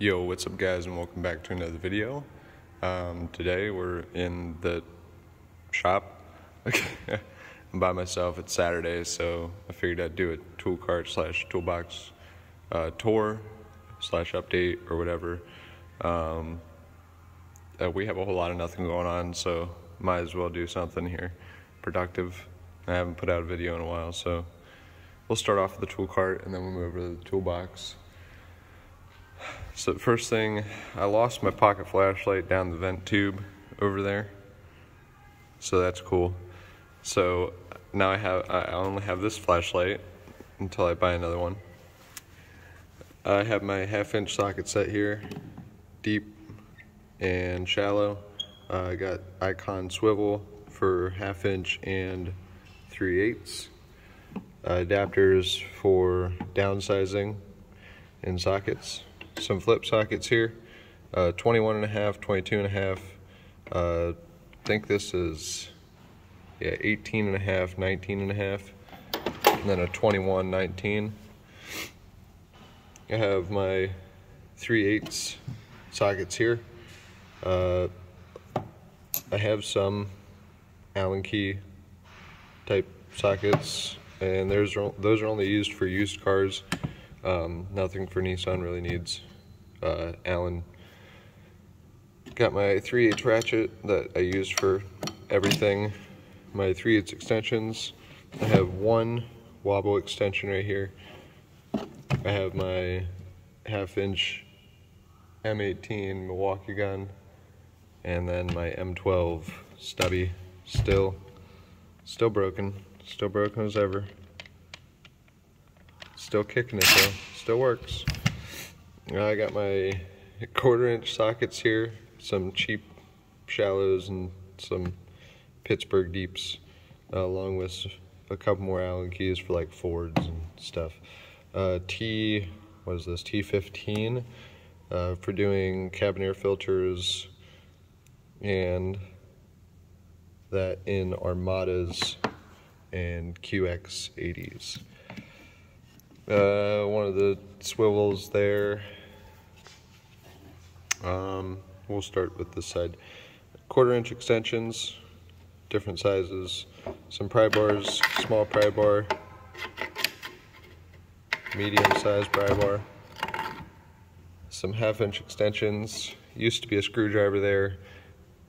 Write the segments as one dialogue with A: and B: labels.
A: Yo, what's up guys and welcome back to another video. Um, today we're in the shop. I'm by myself, it's Saturday, so I figured I'd do a tool cart slash toolbox uh, tour slash update or whatever. Um, uh, we have a whole lot of nothing going on, so might as well do something here productive. I haven't put out a video in a while, so we'll start off with the tool cart and then we'll move over to the toolbox. So first thing, I lost my pocket flashlight down the vent tube over there. So that's cool. So now I have I only have this flashlight until I buy another one. I have my half inch socket set here, deep and shallow. Uh, I got icon swivel for half inch and 3 eighths. Uh, adapters for downsizing and sockets some flip sockets here. Uh, 21 and a half, 22 and a half. Uh, I think this is yeah 18 and a half, 19 and a half, and then a 21, 19. I have my 3 eighths sockets here. Uh, I have some Allen key type sockets, and there's those are only used for used cars. Um, nothing for Nissan really needs uh, Allen. Got my 3 8 ratchet that I use for everything. My 3 8 extensions. I have one wobble extension right here. I have my half inch M18 Milwaukee gun and then my M12 stubby still still broken still broken as ever still kicking it though still works I got my quarter inch sockets here, some cheap shallows and some Pittsburgh deeps, uh, along with a couple more Allen keys for like Fords and stuff. Uh, T, what is this, T15 uh, for doing cabin air filters and that in Armadas and QX80s. Uh, one of the swivels there um, we'll start with this side. Quarter inch extensions, different sizes, some pry bars, small pry bar, medium sized pry bar, some half inch extensions, used to be a screwdriver there,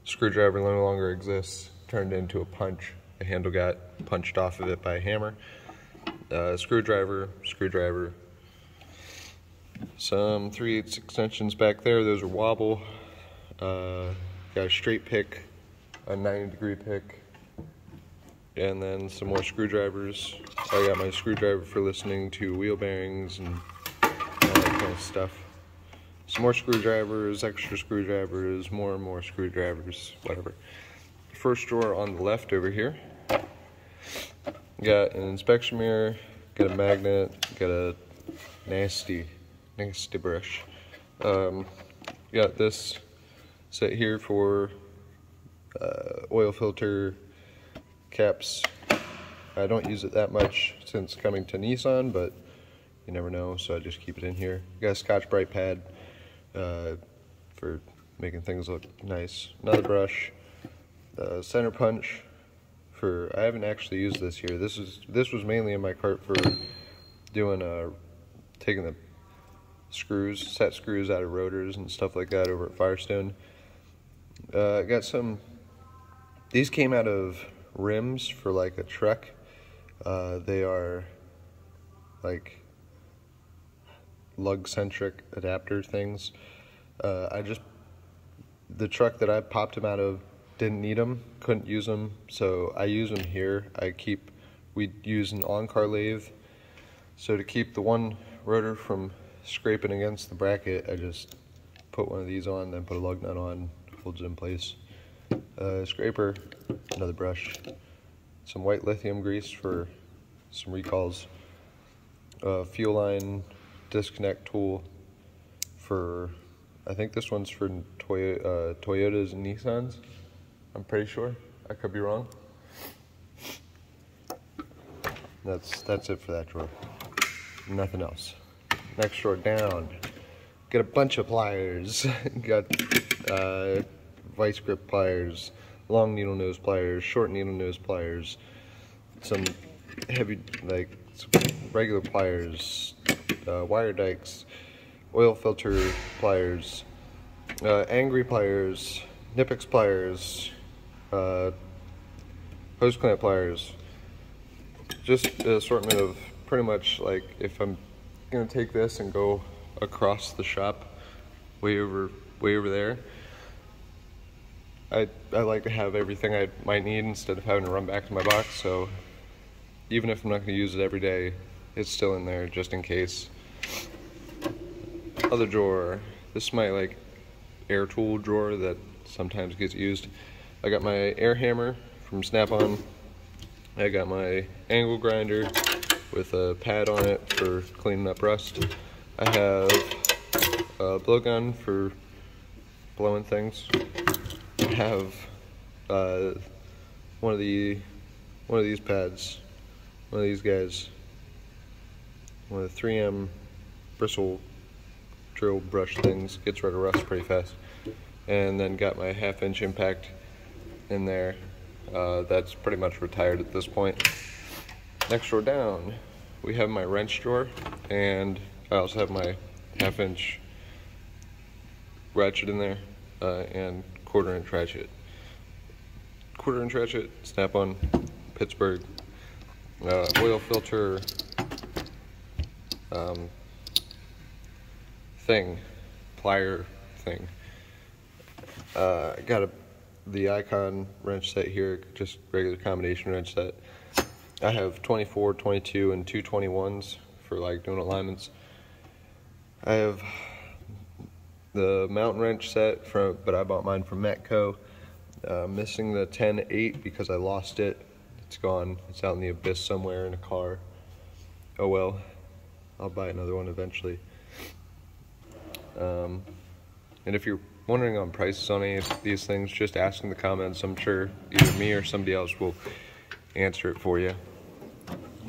A: screwdriver no longer exists, turned into a punch, the handle got punched off of it by a hammer, uh, screwdriver, screwdriver, some 3 8 extensions back there, those are wobble. Uh, got a straight pick, a 90 degree pick, and then some more screwdrivers. I got my screwdriver for listening to wheel bearings and all that kind of stuff. Some more screwdrivers, extra screwdrivers, more and more screwdrivers, whatever. First drawer on the left over here. Got an inspection mirror, got a magnet, got a nasty nasty brush. Um, got this set here for uh, oil filter caps. I don't use it that much since coming to Nissan, but you never know, so I just keep it in here. Got a Scotch-Brite pad uh, for making things look nice. Another brush, uh, center punch for. I haven't actually used this here. This is this was mainly in my cart for doing a uh, taking the screws, set screws out of rotors and stuff like that over at Firestone. Uh, got some, these came out of rims for like a truck. Uh, they are like lug-centric adapter things. Uh, I just, the truck that I popped them out of didn't need them, couldn't use them, so I use them here. I keep, we use an on-car lathe, so to keep the one rotor from scraping against the bracket, I just put one of these on, then put a lug nut on, holds it in place. Uh, scraper, another brush, some white lithium grease for some recalls, uh, fuel line disconnect tool for, I think this one's for Toy uh, Toyotas and Nissans. I'm pretty sure. I could be wrong. That's that's it for that drawer. Nothing else. Next drawer down. got a bunch of pliers. got uh, vice grip pliers, long needle nose pliers, short needle nose pliers, some heavy, like regular pliers, uh, wire dikes, oil filter pliers, uh, angry pliers, Knipex pliers, uh, hose clamp pliers, just an assortment of pretty much like if I'm gonna take this and go across the shop way over way over there. I, I like to have everything I might need instead of having to run back to my box so even if I'm not to use it every day it's still in there just in case. Other drawer this is my like air tool drawer that sometimes gets used. I got my air hammer from Snap-on. I got my angle grinder with a pad on it for cleaning up rust I have a blowgun for blowing things. I have uh, one of the one of these pads, one of these guys, one of the 3M bristle drill brush things. Gets rid of rust pretty fast. And then got my half inch impact in there. Uh, that's pretty much retired at this point. Next drawer down, we have my wrench drawer and I also have my half inch ratchet in there uh, and quarter inch ratchet. Quarter inch ratchet, snap on, Pittsburgh, uh, oil filter um, thing, plier thing. Uh, I got a, the Icon wrench set here, just regular combination wrench set. I have 24, 22, and 221s for like doing alignments. I have the mountain wrench set from, but I bought mine from Matco. Uh, missing the 10-8 because I lost it. It's gone. It's out in the abyss somewhere in a car. Oh well. I'll buy another one eventually. Um, and if you're wondering on prices on any of these things, just ask in the comments. I'm sure either me or somebody else will answer it for you.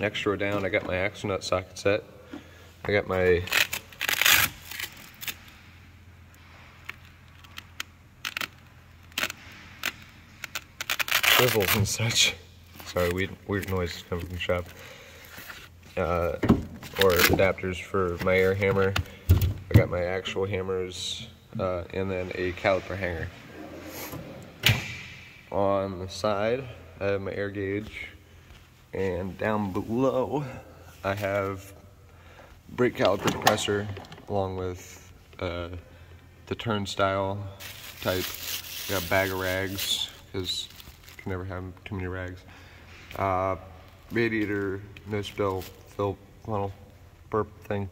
A: Next drawer down, I got my axle nut socket set. I got my swivels and such. Sorry, weird, weird noise coming from the shop. Uh, or adapters for my air hammer. I got my actual hammers uh, and then a caliper hanger. On the side, I have my air gauge, and down below, I have brake caliper compressor along with uh, the turnstile type. Got a bag of rags because you can never have too many rags. Uh, radiator, no spill, fill funnel, burp thing.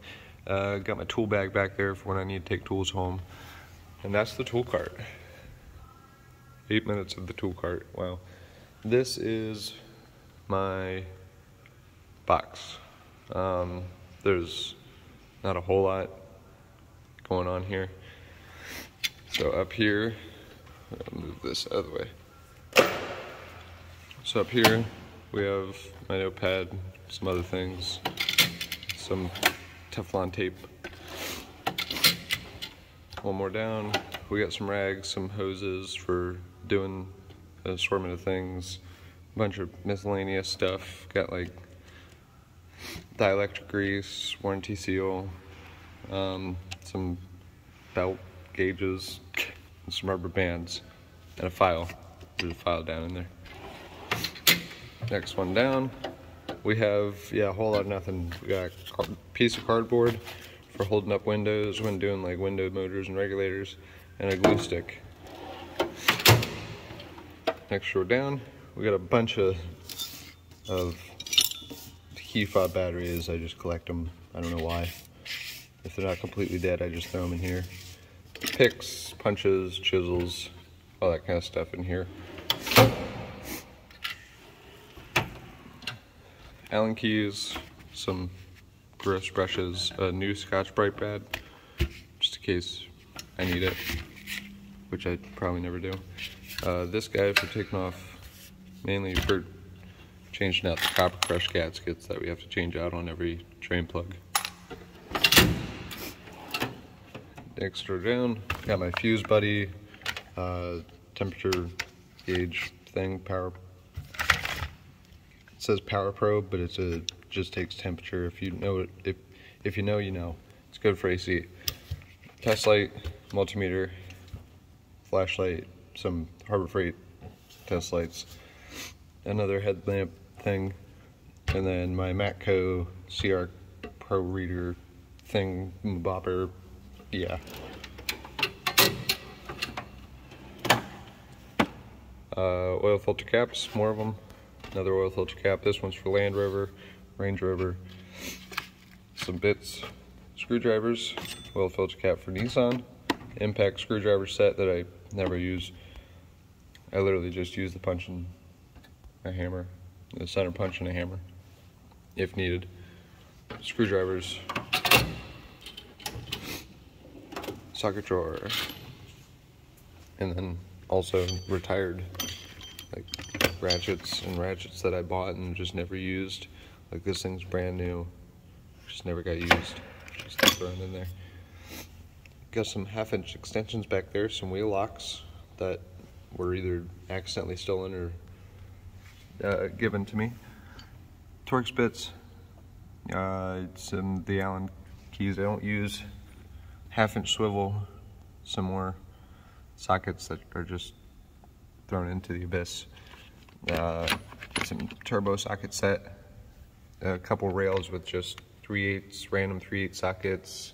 A: Uh, got my tool bag back there for when I need to take tools home. And that's the tool cart. Eight minutes of the tool cart, wow. This is my box. Um, there's not a whole lot going on here. So up here, I'll move this out of the way. So up here we have my notepad, some other things, some Teflon tape. One more down, we got some rags, some hoses for doing an assortment of things, bunch of miscellaneous stuff, got like dielectric grease, warranty seal, um, some belt gauges, and some rubber bands, and a file. There's a file down in there. Next one down, we have, yeah, a whole lot of nothing. We got a piece of cardboard for holding up windows when doing like window motors and regulators, and a glue stick. Next drawer down, we got a bunch of, of key fob batteries. I just collect them. I don't know why. If they're not completely dead, I just throw them in here. Picks, punches, chisels, all that kind of stuff in here. Allen keys, some gross brushes, a new Scotch-Brite pad, just in case I need it, which I probably never do. Uh, this guy for taking off, mainly for changing out the copper crush gaskets that we have to change out on every drain plug. Next extra down. Got my fuse buddy, uh, temperature gauge thing, power. It says power probe, but it's a just takes temperature. If you know it, if if you know, you know. It's good for AC. Test light, multimeter, flashlight, some Harbor Freight test lights, another headlamp thing, and then my Matco CR Pro Reader thing, bopper, yeah. Uh, oil filter caps, more of them. Another oil filter cap. This one's for Land Rover, Range Rover. Some bits, screwdrivers, oil filter cap for Nissan. Impact screwdriver set that I never use. I literally just use the punch and a hammer, a center punch and a hammer, if needed. Screwdrivers, socket drawer, and then also retired like ratchets and ratchets that I bought and just never used. Like this thing's brand new, just never got used. Just thrown in there. Got some half inch extensions back there, some wheel locks that were either accidentally stolen or uh, given to me. Torx bits, uh, some the Allen keys I don't use, half inch swivel, some more sockets that are just thrown into the abyss, uh, some turbo socket set, a couple rails with just 3 8 random 3 8 sockets,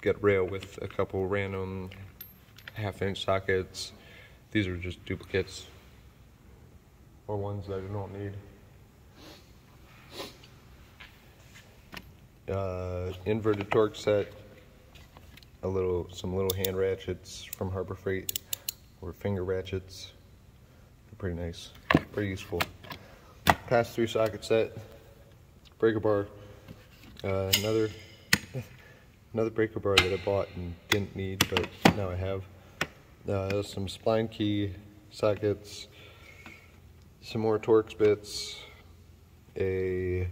A: get rail with a couple random half inch sockets. These are just duplicates or ones that I don't need. Uh, inverted Torx set, a little, some little hand ratchets from Harbor Freight, or finger ratchets. They're pretty nice, pretty useful. Pass-through socket set, breaker bar, uh, another another breaker bar that I bought and didn't need, but now I have. Uh, some spline key sockets, some more Torx bits, a,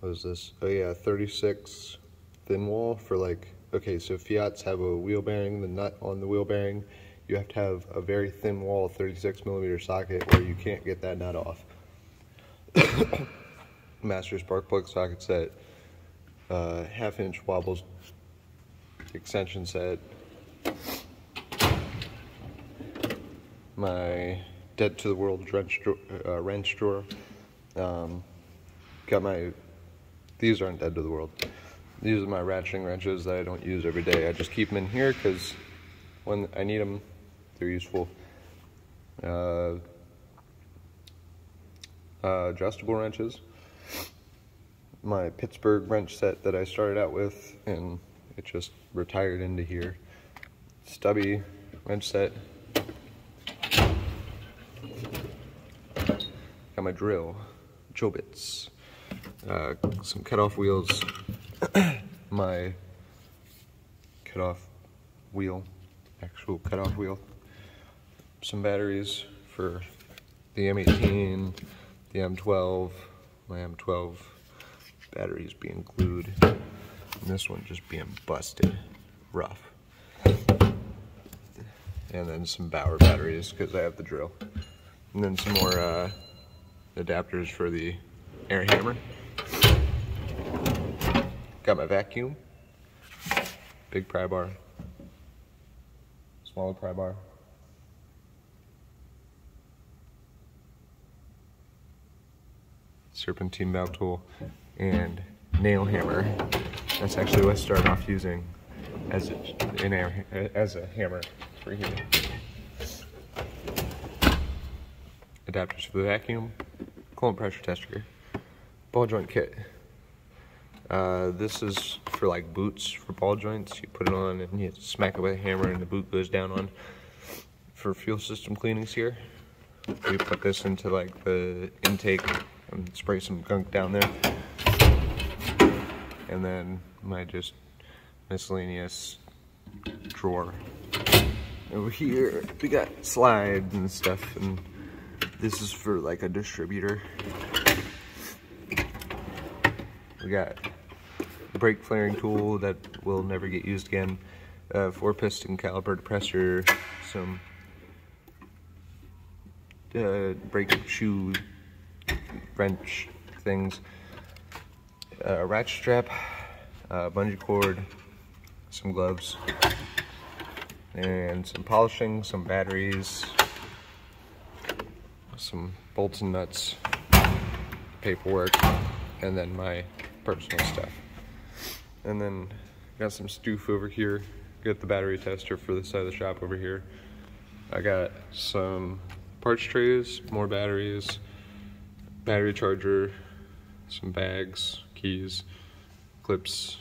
A: what is this? Oh yeah, 36 thin wall for like, okay, so Fiats have a wheel bearing, the nut on the wheel bearing, you have to have a very thin wall 36 millimeter socket or you can't get that nut off. Master spark plug socket set, uh, half inch wobbles extension set, my Dead to the World wrench, uh, drawer. Um, got my, these aren't Dead to the World. These are my ratcheting wrenches that I don't use every day. I just keep them in here because when I need them, they're useful. Uh, uh, adjustable wrenches. My Pittsburgh wrench set that I started out with and it just retired into here. Stubby wrench set. Got my drill, drill bits, uh, some cutoff wheels, my cutoff wheel, actual cutoff wheel, some batteries for the M18, the M12, my M12 batteries being glued, and this one just being busted, rough. And then some Bauer batteries because I have the drill. And then some more uh, adapters for the air hammer. Got my vacuum, big pry bar, smaller pry bar. Serpentine valve tool and nail hammer. That's actually what I started off using as a, an air, as a hammer for here. Adapters for the vacuum, coolant pressure tester, ball joint kit. Uh, this is for like boots for ball joints. You put it on and you smack it with a hammer and the boot goes down on. For fuel system cleanings here, we put this into like the intake and spray some gunk down there. And then my just miscellaneous drawer. Over here, we got slides and stuff and this is for like a distributor. We got brake flaring tool that will never get used again. uh, four piston caliper depressor, some uh, brake shoe wrench things, a ratchet strap, uh, bungee cord, some gloves, and some polishing, some batteries, some bolts and nuts, paperwork, and then my personal stuff. And then got some stoof over here. Got the battery tester for the side of the shop over here. I got some parts trays, more batteries, battery charger, some bags, keys, clips,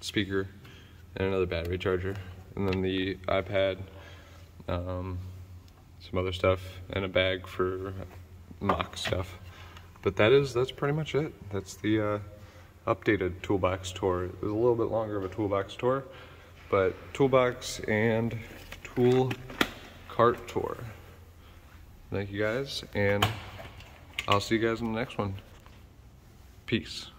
A: speaker, and another battery charger. And then the iPad, um, some other stuff, and a bag for mock stuff. But that is, that's pretty much it. That's the uh, updated toolbox tour. It was a little bit longer of a toolbox tour, but toolbox and tool cart tour. Thank you guys, and I'll see you guys in the next one. Peace.